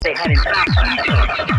They had in fact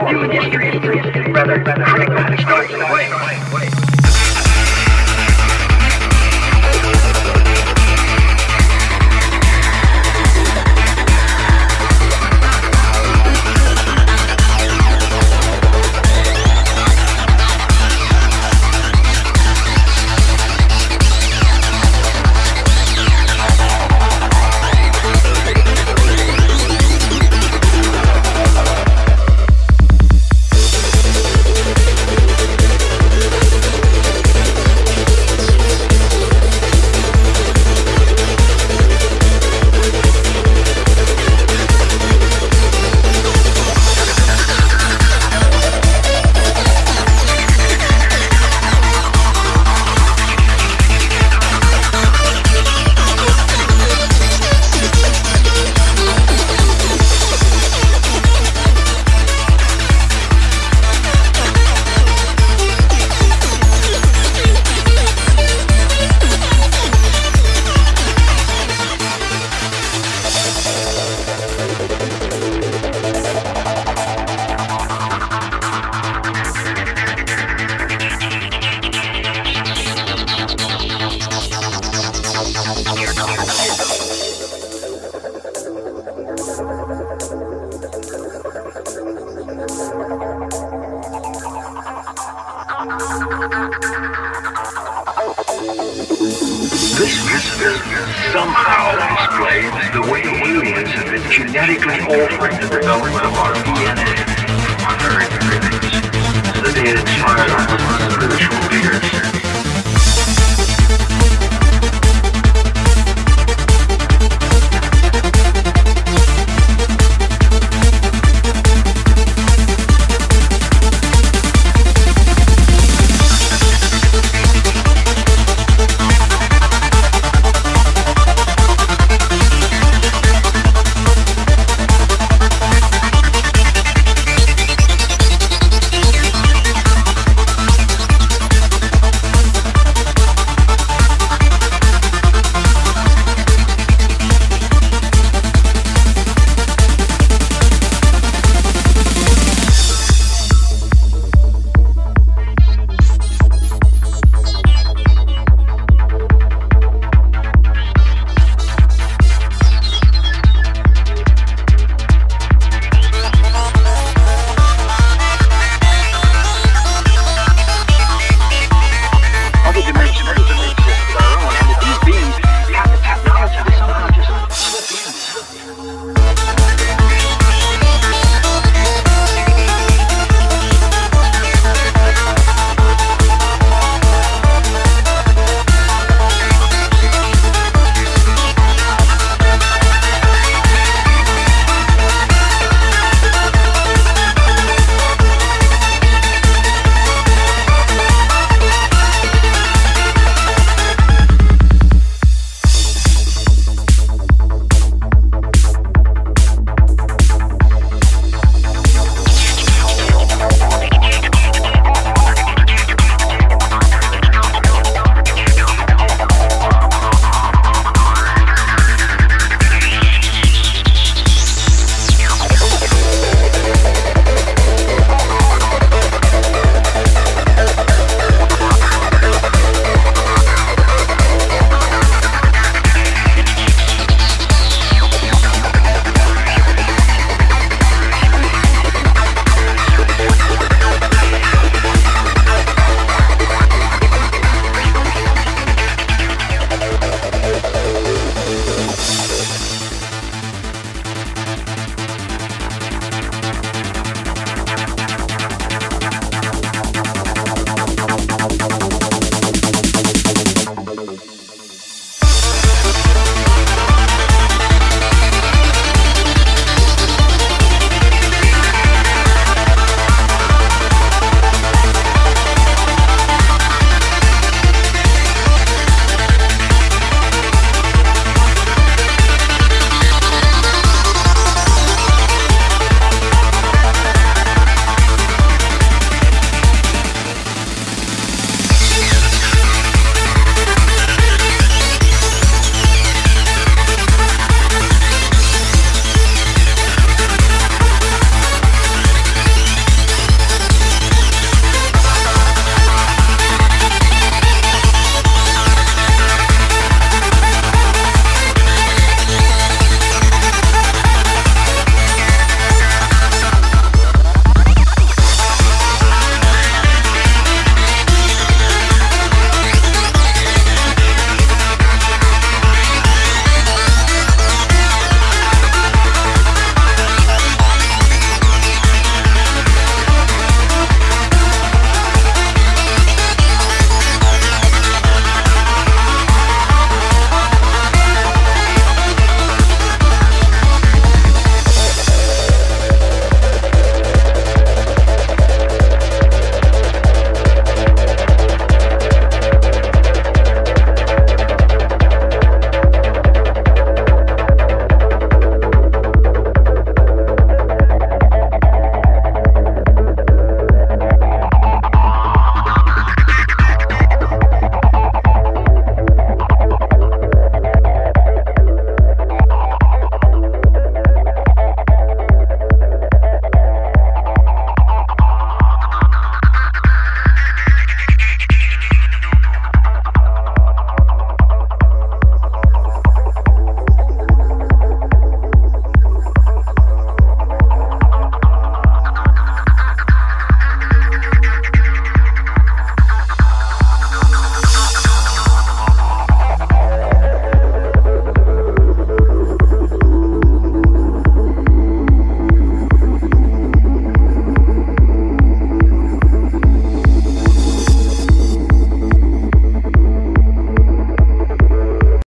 the course of human history, rather critically starting away. This mystery somehow explains the way aliens have been genetically altering the development of our DNA from our very beginnings, so they inspired our spiritual leaders